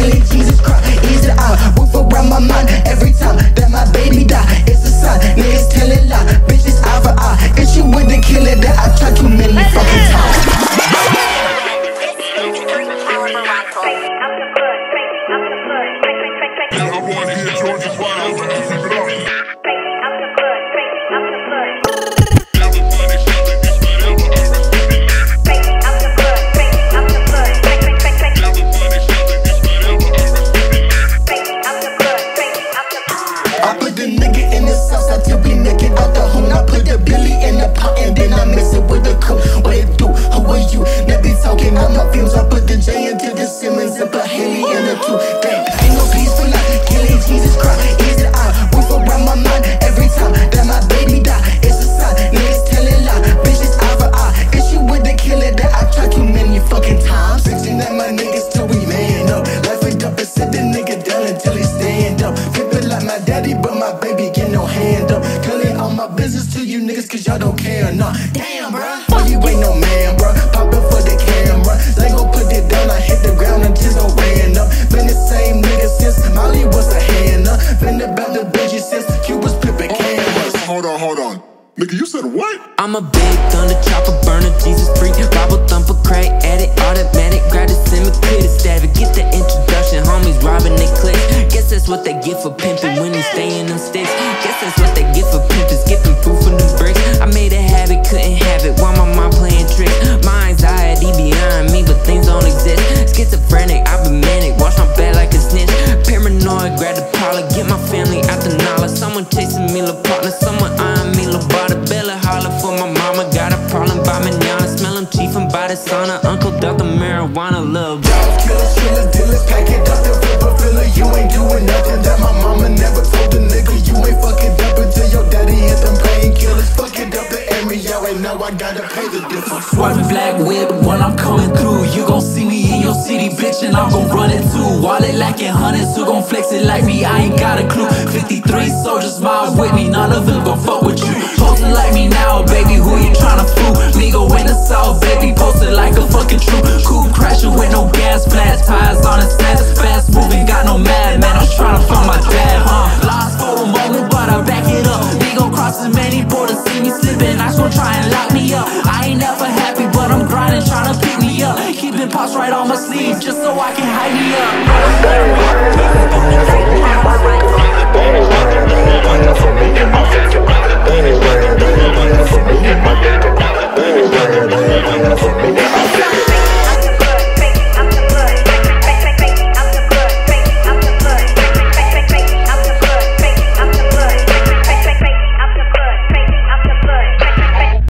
Killing Jesus Christ, easy out. Roof around my mind every time that my baby die. Nigga in the sauce, I till we naked out the home. I put the Billy in the pot and then I mix it with the cook. What it do? Who are you? They be talking my fumes. I put the J into the Simmons and put Haley in the two. To you niggas cause y'all don't care, nah. Damn, bruh. Boy, you ain't no man, bruh. Poppin' for the camera. Lego put it down, I hit the ground until no ran up. Been the same nigga since Molly was a hand up. Been about the bitches since Q was pimpin' cameras. Hold on, hold on. Nigga, you said what? I'm a big thunder chopper burner, Jesus freak, Bible thumper, crack addict, automatic, grab the semi clear the static, get the introduction, homies robbing they clicks. Guess that's what they get for pimping when they stay in them sticks. Guess that's what they get for pimping, skipping food from the couldn't have it, while my mom playing tricks. My anxiety behind me, but things don't exist. Schizophrenic, I've been manic, wash my back like a snitch. Paranoid, grab the collar, get my family out the knowledge. Someone chasing me, la partner, someone eyeing me, la bada bella holler for my mama. Got a problem by manana, smell him chiefing by the sauna. Uncle Duck the marijuana, love. Killers, killers, dealers, pack it up, the flipper filler. You ain't doing nothing that my mama never pay the black whip when I'm coming through. You gon' see me in your city, bitch, and I'm gon' run it too. Wallet lacking hundreds, who gon' flex it like me? I ain't got a clue. 53 soldiers miles with me, none of them gon' fuck with I can hide me up.